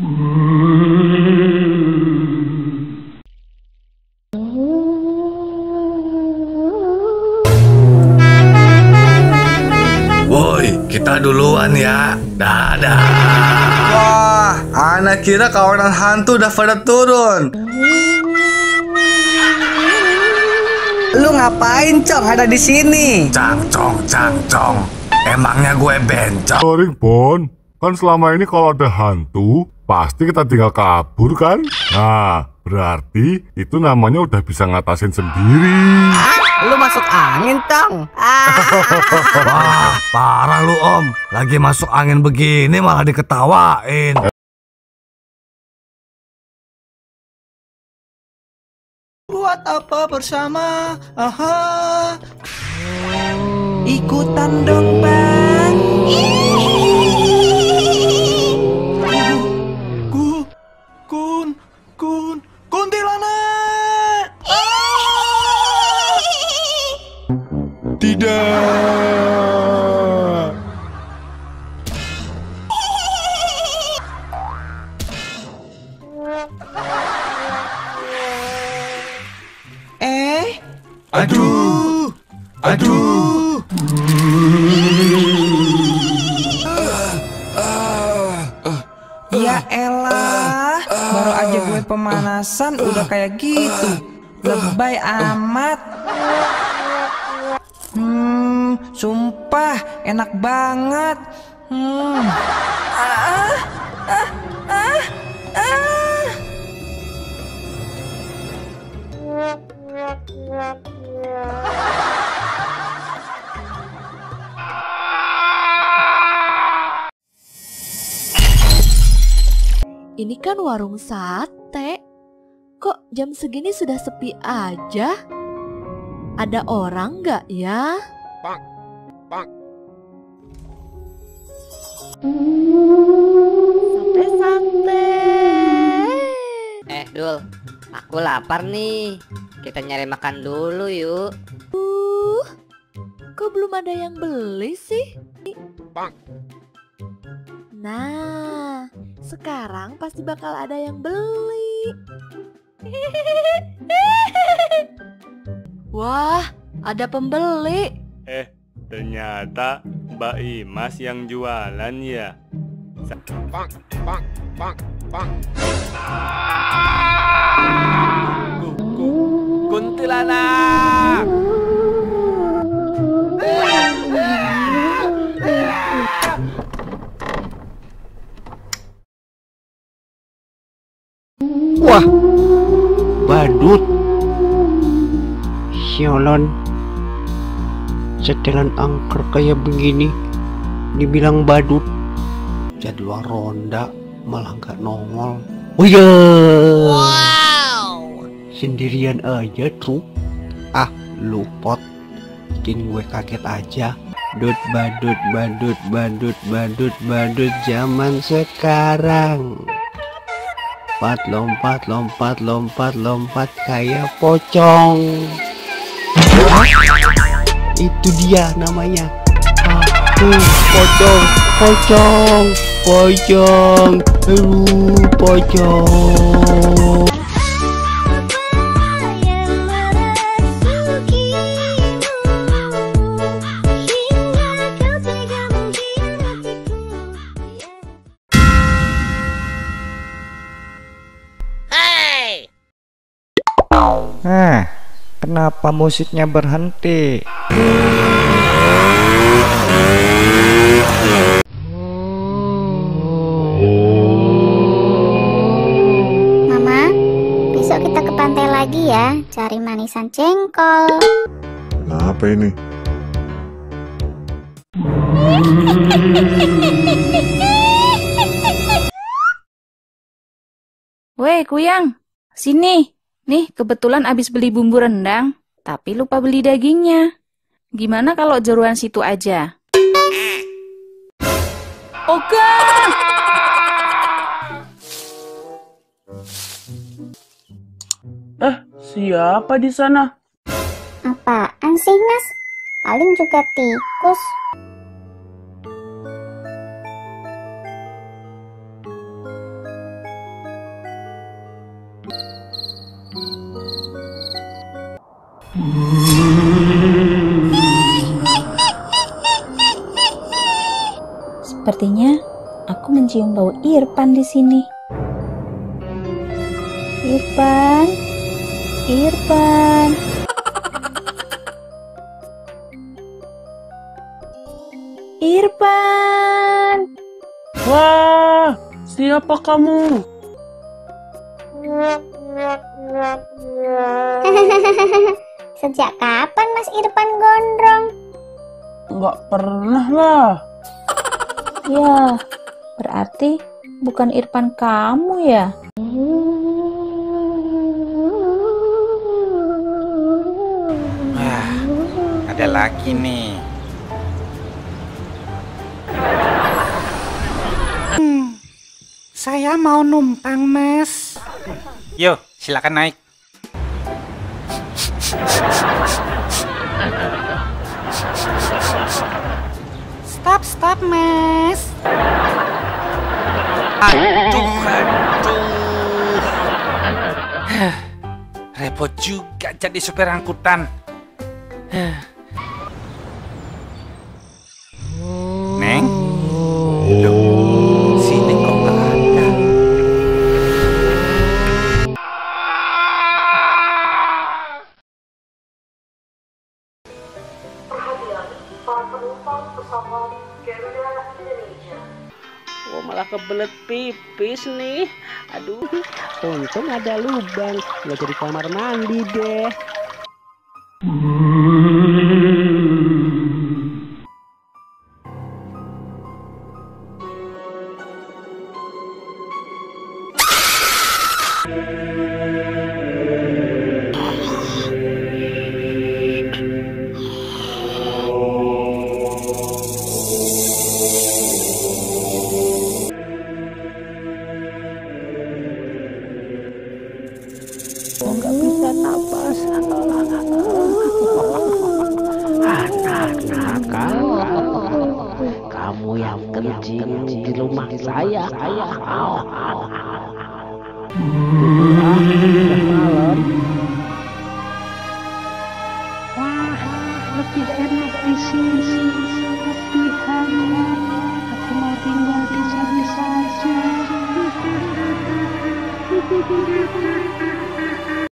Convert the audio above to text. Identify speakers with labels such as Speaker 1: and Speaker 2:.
Speaker 1: Woi, kita duluan ya. Dadah.
Speaker 2: Wah, anak kira kawanan hantu udah pada turun.
Speaker 3: Lu ngapain, Cong? Ada di sini.
Speaker 1: Cangcong, cangcong. Emangnya gue bencong.
Speaker 4: Sorry Bon, kan selama ini kalau ada hantu, pasti kita tinggal kabur kan? Nah, berarti itu namanya udah bisa ngatasin sendiri.
Speaker 3: Lu masuk angin, Cong.
Speaker 1: Wah, parah lu om. Lagi masuk angin begini malah diketawain.
Speaker 5: Buat apa bersama? Aha. Ikutan dong, Bang. Aduh. Aduh. Ya elah, baru aja gue pemanasan udah kayak gitu. Lebay amat. Hmm, sumpah enak banget. Hmm. Ah.
Speaker 6: Ini kan warung sate. Kok jam segini sudah sepi aja? Ada orang nggak ya? Sate-sate.
Speaker 7: Eh, Dul, aku lapar nih. Kita nyari makan dulu yuk.
Speaker 6: Uh, kok belum ada yang beli sih? Nah, sekarang pasti bakal ada yang beli. Wah, ada pembeli.
Speaker 8: Eh, ternyata Mbak Imas yang jualan ya. Kuku kuntilanak.
Speaker 9: Sialan. Setelan angker kayak begini, dibilang badut. Jadwal ronda malah nggak nongol. Oh iya. Sendirian aja tuh. Ah, lupot. Bikin gue kaget aja. Dut badut badut badut badut badut zaman sekarang. Lompat, lompat, lompat, lompat, lompat kayak pocong. Itu dia namanya. Aku pocong, pocong, pocong, aduh, pocong.
Speaker 5: Kenapa musiknya berhenti?
Speaker 10: Mama, besok kita ke pantai lagi ya, cari manisan jengkol.
Speaker 4: Apa ini?
Speaker 11: Weh, Kuyang, sini. Nih, kebetulan abis beli bumbu rendang, tapi lupa beli dagingnya. Gimana kalau jeruan situ aja? Oga!
Speaker 12: Eh, siapa di sana?
Speaker 10: Apaan sih, Mas? Paling juga tikus.
Speaker 11: Sepertinya aku mencium bau Irfan di sini. Irfan, Irfan. Irfan.
Speaker 12: Wah, siapa kamu?
Speaker 10: Sejak kapan Mas Irfan gondrong?
Speaker 12: Nggak pernah lah.
Speaker 11: Ya, berarti bukan Irfan kamu ya?
Speaker 5: Wah, ada lagi nih. Hmm, saya mau numpang, Mas. Yuk, silakan naik. Stop, stop, Mas. Aduh, aduh. Repot juga jadi supir angkutan. Neng? Loh,
Speaker 12: Oh, malah kebelet pipis nih. Aduh, untung ada lubang. Nggak jadi kamar mandi deh. Oh,